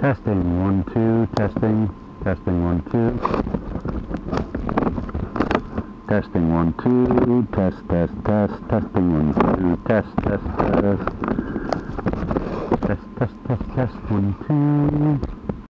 Testing one two. Testing. Testing one two. Testing one two. Test test test. Testing one two. Test test test. Test test test test one two.